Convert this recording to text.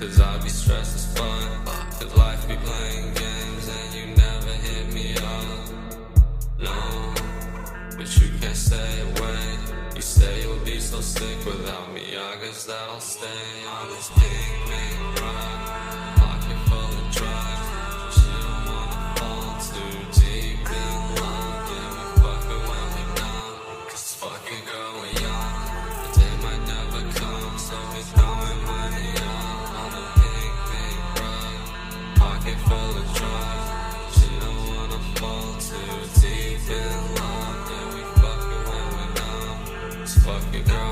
Cause I be stressed as fun Cause life be playing games and you never hit me up. No, but you can't stay away. You say you'll be so sick without me. I guess that'll stay. On this pink pocket full of drugs. She don't wanna fall too deep in line. Yeah, we fucking when we're numb. Fuck it, girl.